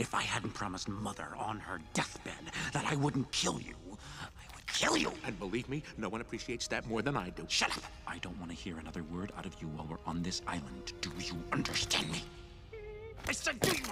If I hadn't promised Mother on her deathbed that I wouldn't kill you, I would kill you. And believe me, no one appreciates that more than I do. Shut up! I don't want to hear another word out of you while we're on this island. Do you understand me? I said, do you?